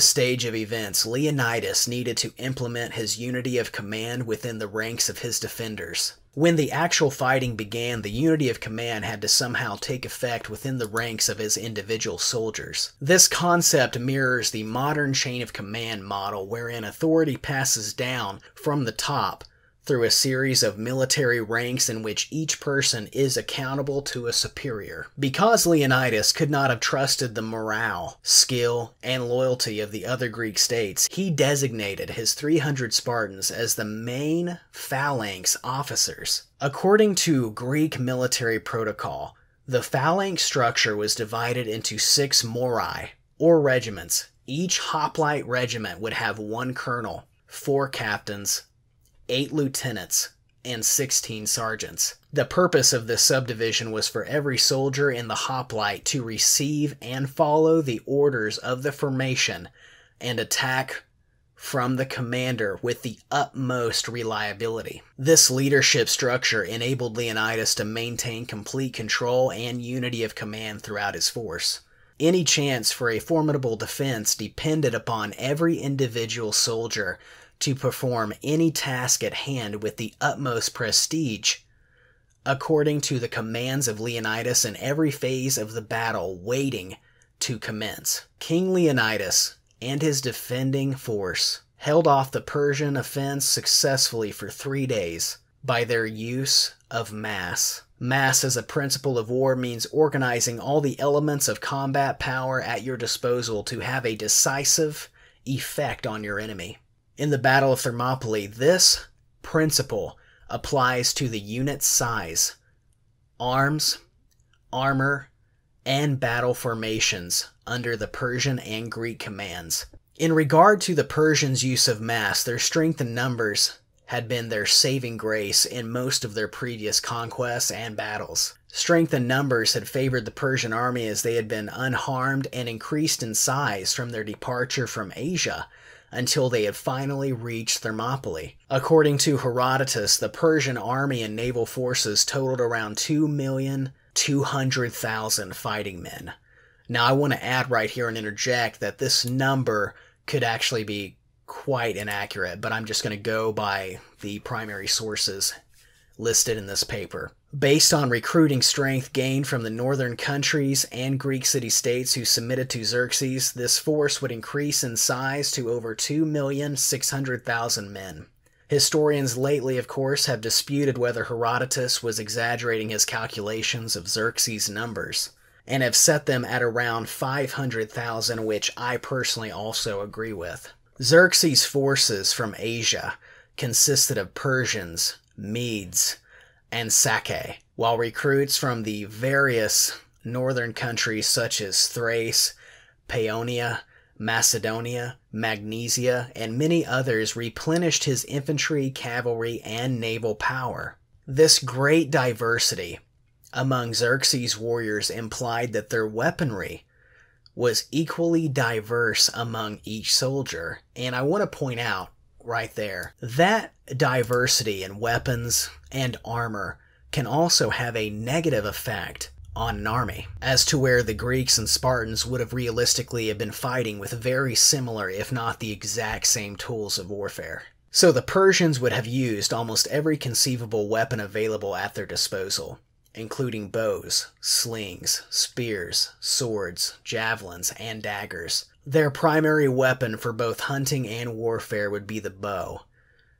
this stage of events, Leonidas needed to implement his unity of command within the ranks of his defenders. When the actual fighting began, the unity of command had to somehow take effect within the ranks of his individual soldiers. This concept mirrors the modern chain of command model wherein authority passes down from the top through a series of military ranks in which each person is accountable to a superior. Because Leonidas could not have trusted the morale, skill, and loyalty of the other Greek states, he designated his 300 Spartans as the main phalanx officers. According to Greek military protocol, the phalanx structure was divided into six morai, or regiments. Each hoplite regiment would have one colonel, four captains, eight lieutenants, and 16 sergeants. The purpose of this subdivision was for every soldier in the hoplite to receive and follow the orders of the formation and attack from the commander with the utmost reliability. This leadership structure enabled Leonidas to maintain complete control and unity of command throughout his force. Any chance for a formidable defense depended upon every individual soldier to perform any task at hand with the utmost prestige, according to the commands of Leonidas in every phase of the battle waiting to commence. King Leonidas and his defending force held off the Persian offense successfully for three days by their use of mass. Mass as a principle of war means organizing all the elements of combat power at your disposal to have a decisive effect on your enemy. In the Battle of Thermopylae, this principle applies to the unit size, arms, armor, and battle formations under the Persian and Greek commands. In regard to the Persians' use of mass, their strength in numbers had been their saving grace in most of their previous conquests and battles. Strength in numbers had favored the Persian army as they had been unharmed and increased in size from their departure from Asia until they had finally reached Thermopylae. According to Herodotus, the Persian army and naval forces totaled around 2,200,000 fighting men. Now, I want to add right here and interject that this number could actually be quite inaccurate, but I'm just going to go by the primary sources listed in this paper. Based on recruiting strength gained from the northern countries and Greek city states who submitted to Xerxes, this force would increase in size to over 2,600,000 men. Historians lately, of course, have disputed whether Herodotus was exaggerating his calculations of Xerxes' numbers, and have set them at around 500,000, which I personally also agree with. Xerxes' forces from Asia consisted of Persians, Medes, and Sacae, while recruits from the various northern countries such as Thrace, Paeonia, Macedonia, Magnesia, and many others replenished his infantry, cavalry, and naval power. This great diversity among Xerxes' warriors implied that their weaponry was equally diverse among each soldier, and I want to point out right there. That diversity in weapons and armor can also have a negative effect on an army, as to where the Greeks and Spartans would have realistically have been fighting with very similar, if not the exact same tools of warfare. So the Persians would have used almost every conceivable weapon available at their disposal, including bows, slings, spears, swords, javelins, and daggers. Their primary weapon for both hunting and warfare would be the bow,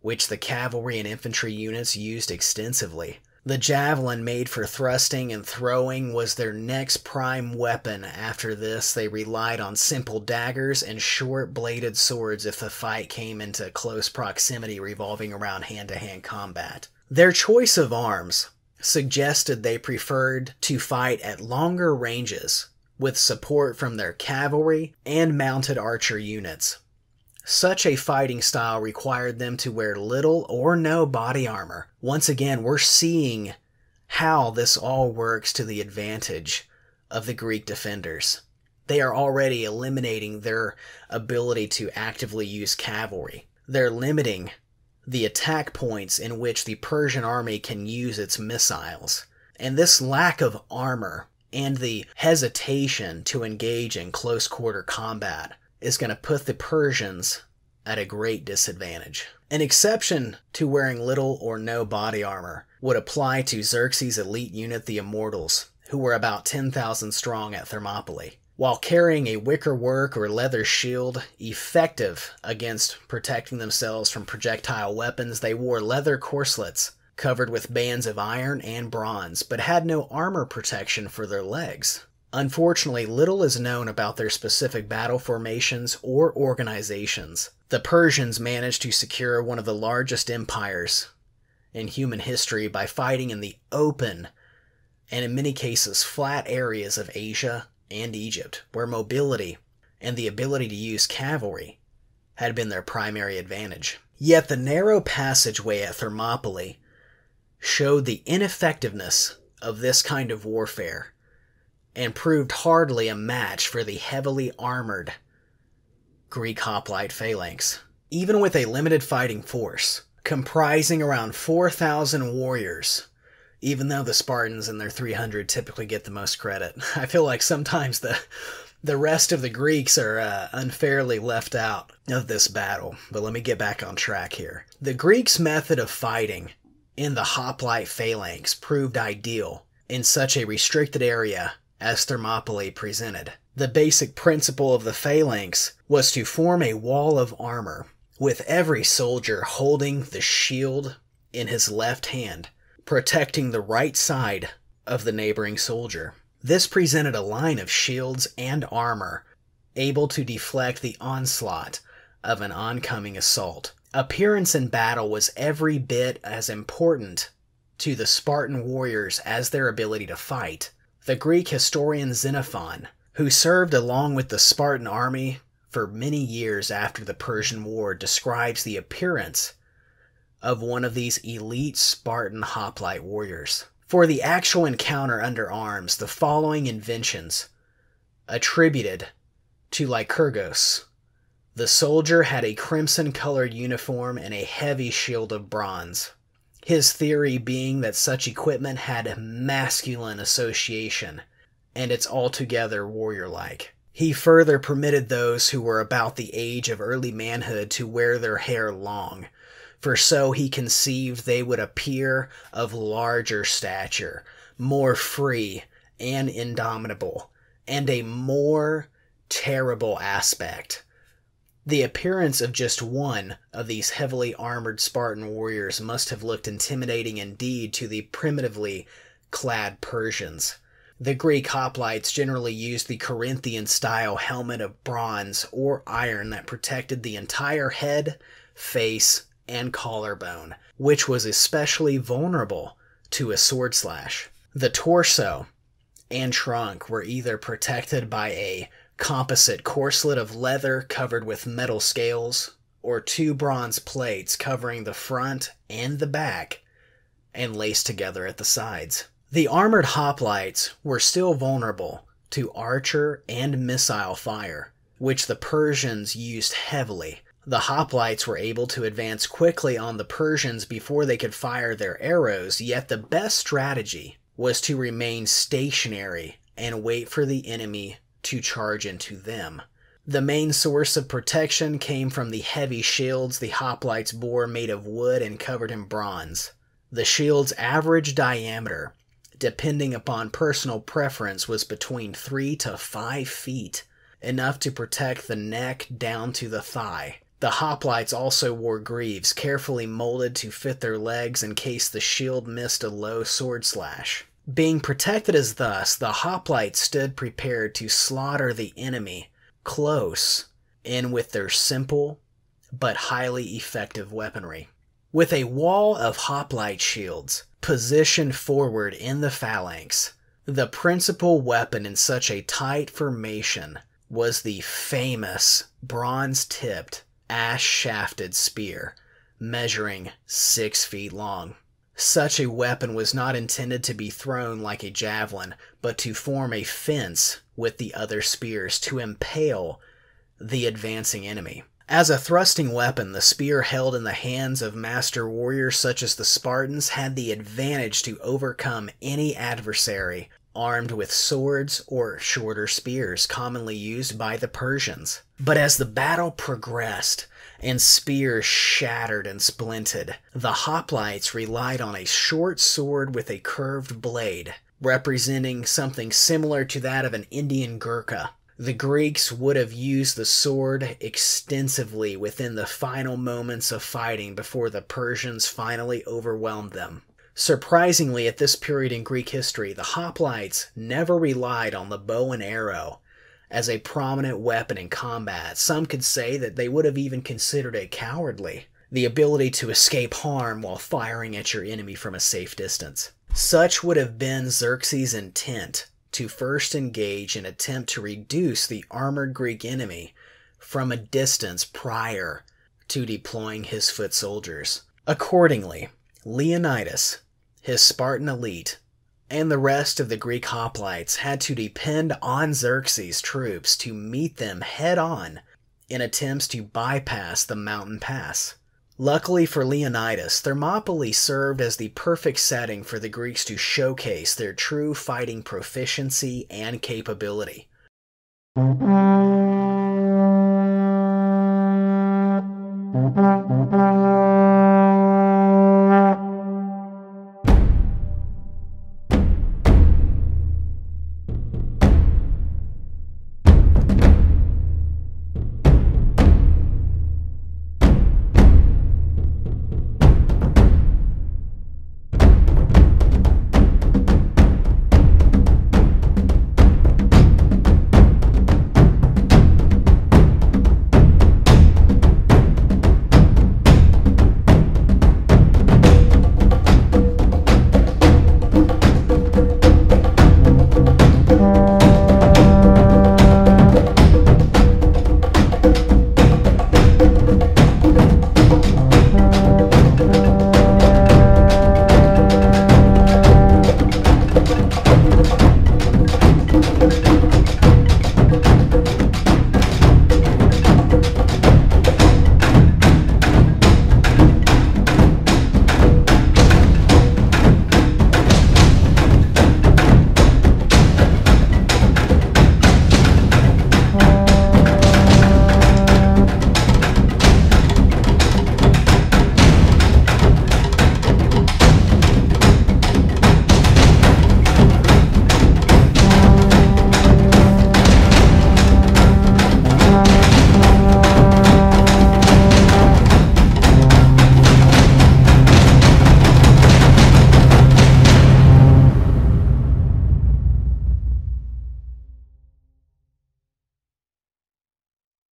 which the cavalry and infantry units used extensively. The javelin made for thrusting and throwing was their next prime weapon. After this, they relied on simple daggers and short bladed swords if the fight came into close proximity revolving around hand to hand combat. Their choice of arms suggested they preferred to fight at longer ranges with support from their cavalry and mounted archer units. Such a fighting style required them to wear little or no body armor. Once again, we're seeing how this all works to the advantage of the Greek defenders. They are already eliminating their ability to actively use cavalry. They're limiting the attack points in which the Persian army can use its missiles. And this lack of armor and the hesitation to engage in close quarter combat is going to put the Persians at a great disadvantage. An exception to wearing little or no body armor would apply to Xerxes' elite unit, the Immortals, who were about 10,000 strong at Thermopylae. While carrying a wicker work or leather shield, effective against protecting themselves from projectile weapons, they wore leather corselets covered with bands of iron and bronze, but had no armor protection for their legs. Unfortunately, little is known about their specific battle formations or organizations. The Persians managed to secure one of the largest empires in human history by fighting in the open and, in many cases, flat areas of Asia and Egypt, where mobility and the ability to use cavalry had been their primary advantage. Yet the narrow passageway at Thermopylae showed the ineffectiveness of this kind of warfare and proved hardly a match for the heavily armored Greek hoplite phalanx. Even with a limited fighting force, comprising around 4,000 warriors, even though the Spartans and their 300 typically get the most credit, I feel like sometimes the the rest of the Greeks are uh, unfairly left out of this battle. But let me get back on track here. The Greeks' method of fighting in the hoplite phalanx proved ideal in such a restricted area as Thermopylae presented. The basic principle of the phalanx was to form a wall of armor, with every soldier holding the shield in his left hand, protecting the right side of the neighboring soldier. This presented a line of shields and armor, able to deflect the onslaught of an oncoming assault. Appearance in battle was every bit as important to the Spartan warriors as their ability to fight. The Greek historian Xenophon, who served along with the Spartan army for many years after the Persian War, describes the appearance of one of these elite Spartan hoplite warriors. For the actual encounter under arms, the following inventions attributed to Lycurgus. The soldier had a crimson colored uniform and a heavy shield of bronze his theory being that such equipment had masculine association, and it's altogether warrior like. He further permitted those who were about the age of early manhood to wear their hair long, for so he conceived they would appear of larger stature, more free and indomitable, and a more terrible aspect. The appearance of just one of these heavily armored Spartan warriors must have looked intimidating indeed to the primitively clad Persians. The Greek hoplites generally used the Corinthian style helmet of bronze or iron that protected the entire head, face, and collarbone, which was especially vulnerable to a sword slash. The torso and trunk were either protected by a composite corselet of leather covered with metal scales, or two bronze plates covering the front and the back and laced together at the sides. The armored hoplites were still vulnerable to archer and missile fire, which the Persians used heavily. The hoplites were able to advance quickly on the Persians before they could fire their arrows, yet the best strategy was to remain stationary and wait for the enemy to charge into them. The main source of protection came from the heavy shields the hoplites bore made of wood and covered in bronze. The shield's average diameter, depending upon personal preference, was between 3 to 5 feet, enough to protect the neck down to the thigh. The hoplites also wore greaves carefully molded to fit their legs in case the shield missed a low sword slash. Being protected as thus, the hoplites stood prepared to slaughter the enemy close in with their simple but highly effective weaponry. With a wall of hoplite shields positioned forward in the phalanx, The principal weapon in such a tight formation was the famous bronze tipped, ash shafted spear, measuring six feet long. Such a weapon was not intended to be thrown like a javelin, but to form a fence with the other spears to impale the advancing enemy. As a thrusting weapon, the spear held in the hands of master warriors such as the Spartans had the advantage to overcome any adversary armed with swords or shorter spears commonly used by the Persians. But as the battle progressed and spears shattered and splinted, the hoplites relied on a short sword with a curved blade, representing something similar to that of an Indian Gurkha. The Greeks would have used the sword extensively within the final moments of fighting before the Persians finally overwhelmed them. Surprisingly, at this period in Greek history, the hoplites never relied on the bow and arrow as a prominent weapon in combat. Some could say that they would have even considered it cowardly, the ability to escape harm while firing at your enemy from a safe distance. Such would have been Xerxes' intent to first engage and attempt to reduce the armored Greek enemy from a distance prior to deploying his foot soldiers. Accordingly, Leonidas, his Spartan elite, and the rest of the Greek hoplites had to depend on Xerxes' troops to meet them head on in attempts to bypass the mountain pass. Luckily for Leonidas, Thermopylae served as the perfect setting for the Greeks to showcase their true fighting proficiency and capability.